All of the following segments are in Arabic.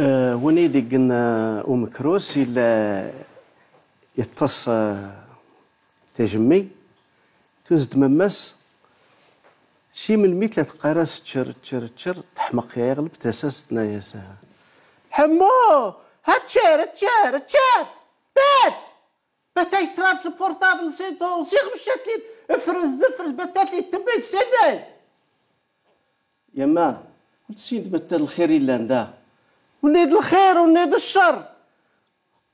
آه، وني قلنا أم كروس إلا يتص آه، تجمي توزد مماس سي من الميت لا تقراس تشر تشر تشر تحمق يا يغلب تاساس تناياسا حمو! هاتشير هاتشير هاتشير بات! باتاي ترانس بورتابل سيتو سيغ مشاتلين افرز افرز باتاتلي تبع السنة يما تسيد بتال الخير إلا ندا. ونيد الخير ونيد الشر.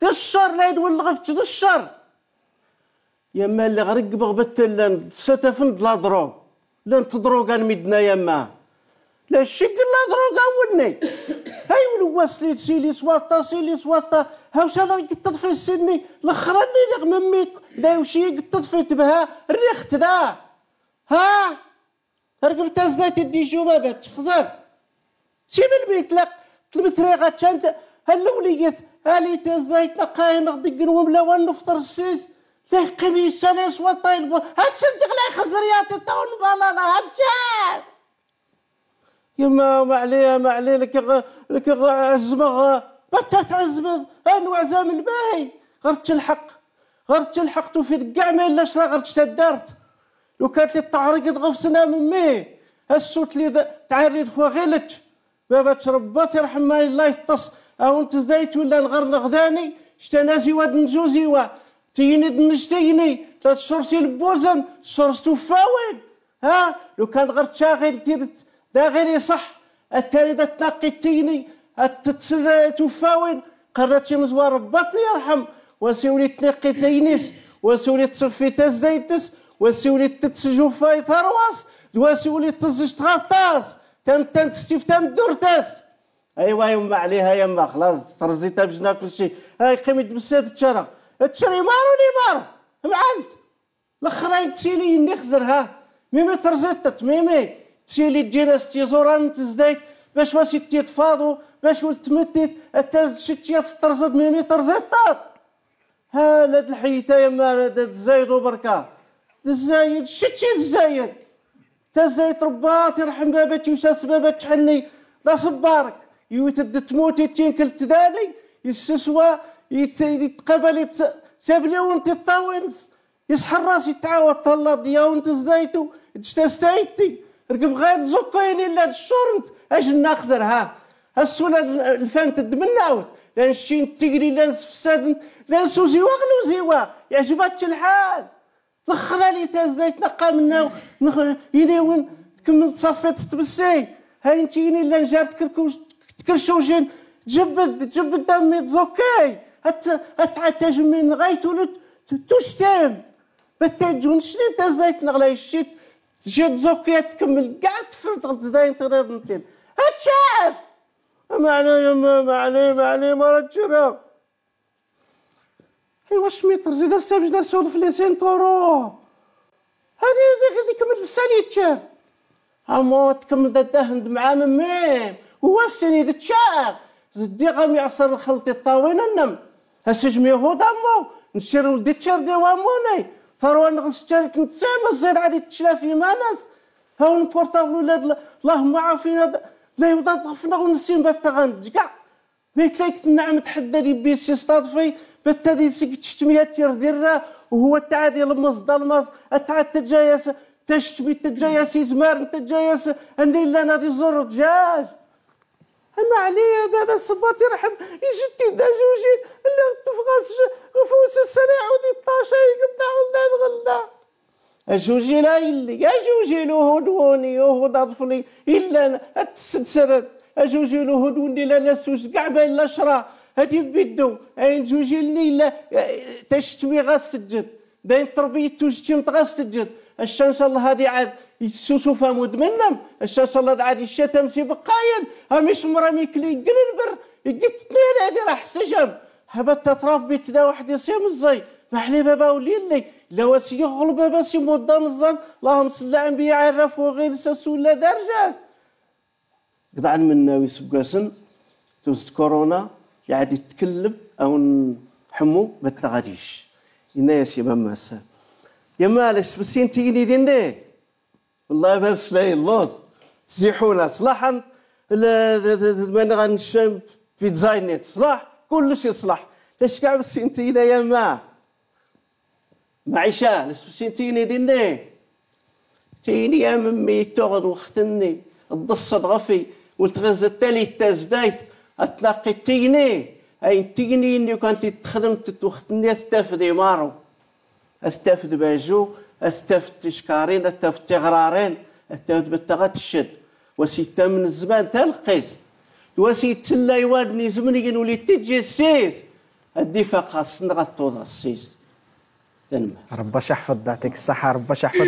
دا الشر لا يدول غفت دا الشر. يما اللي غرق بغبت لأن ستفن لا دروغ. لأن تدروغ انا مدنا يما لا الشق لا دروغ أولني. هاي ولو واسلي سيلي سواطا سيلي سواطا هاو شاذا قد في سني. الاخراني رغم ميك لا وشي قد في تبها. الريخت دا ها؟ زيت الديجو ما بات خزر. سيب البيت لك. المثريغة كانت هالوليت هالي تزايت نقاين نغدق وملا ونفطر السيس؟ ذي قميص سليس وطايل بو هاتشدق لي خزريات التون بالالا هاتشار يما ما عليا ما علي لك. لك غ... عزمغ بتات عزمغ انواع زام الباهي. غرت الحق غرت الحق توفي كاع ما الا شرا غرت تدارت لو كانت لي الطعرق غفصنا من مي السوت لي تعري فوا غيلت بابا تربات يرحم الله يتص أو انت زيت ولا الغر غداني شتناسي واد نزوزي وا. تيني دنشتيني ثلاث البوزن شرستو فاوين. ها؟ لو كان غير تشاغي تيرت دا غير يصح. التالي دا تنقي تيني. تفاوين قررت مزوار ربطني يرحم. وسولي تنقي تينيس. وسولي تصفي تزديتس. وسولي تتسجو فاي ثرواس وسولي تزج تغطاس. تم تم ستيف تم دورتاس أيوا يما عليها يما خلاص ترزيتها بجنا كل شيء. هاي قيمة بسات تشرى. تشري مارو لي مارو. معلت. الأخرين تسيلي نخزرها ميمي ترزيتت ميمي. تسيلي تجينا ستي زوران تزدايت باش واش تفاضو باش تمتت التاز شتيات ترزد ميمي ترزيتات ها لاد الحيتا يما لاد الزايد بركا الزايد شتي الزايد. تزايت رباط يرحم بابتي وساس بابت تحني لا صبارك. يوتد تموت يتينكل تداني يسسوا يتقبل سابلي وانت الطاونس يسحر راسي تعاود طلا ديا وانت زدايتو. تشتستايتي ركب غير زقين إلا الشرنت اش ناخذر ها. السولا الفانت دمناوت لأن الشين تقري لأن فساد لأن سوزي وغلو زيوا يعجبك الحال. لي تازدا يتنقى منا يناون تكمل تصفيت تبسي؟ هاي أنت يني لا جار تكرشوجين تجبد تجبد دمي تزوكي من غايت ولد. تشتم بتاجون شنو تازدا يتنغلا الشيت تجي تزوكي تكمل كاع تفرد غتزداين تغير نتين. هاتشاب ما علي ما علي ما علي ما راه أيوا شميت زيد استبجنا سول فليسين طورو هادي هذه كمل بسالي تشار امو تكمل تهند مع ميم. هو السني ذا تشار زدي غام يعصر الخلطي الطاوين النم. هسجم يهود أمو. نشير ولدي تشار دي واموني فروان غنشتري تنتسام الزير عادي تشلا في ماناس. هاون بورتابل ولاد اللهم عافينا. لا يوضا طفنا ونسيم باتا غندقع ميتلايك النعم تحدى بيسي ستاطفي بالتالي تشتميات ديرها وهو التعادي المصدر المص التعاد تجايس تشتمي تجايس يزمار تجايس أني لا نادي زور دجاج أما عليا بابا صبات يرحم يجي دا جوجي اللي تفغاس غفوس السريع ودي طاشا يقطع غلدا غلدا اجوجي لا يلي اجوجي له هدوني وهو طفلي إلا التسدسرت اجوجي له هدوني لا نسوس كاع بين الاشرا هادي بيدو اين جوجي لي لا تشتمي غاس تجد. بين تربية توجتي غاس تجد. الشمس الله هادي عاد يسوسو فامود منهم الشمس الله عاد الشتم سي بقاين همش مرا ميكلي يقل البر. قلت اثنين هادي راح سجم. هبت تربي تدا واحد يصيم الزي حلي بابا ولي لا واسي يغل بابا سي مودا مزان اللهم صل على النبي عرف وغير ساسو لا درجات. قطعا من ناوي سبقاسن توزت كورونا. يعد يتكلم أو نحمو بالتغاديش. يناس يا ماما يا مالش بس تيني دين دي والله باب سلاي اللوز. تزيحونا صلاحا. من غنشم في ديزاين تصلح كلش يصلح. لاش كاع بسنتينا يا ما؟ معيشة سنتيني ديني؟ تيني يا ممي تغد وقتني الضصة غفي والتغز التالي تازدايت اتلاقي تيني أي تيني إني كانت تخدم تتوختني استفدي مارو. أستفد باجو أستفد تشكارين أستفد تغرارين أستفد بالتغت الشد. وسيتا من الزمان تلقيس. وسي تسلا يوادني زمني نولي السيس. الدفاع خاصنا غطوض السيس. ربا يحفظ يعطيك الصحة ربا يحفظ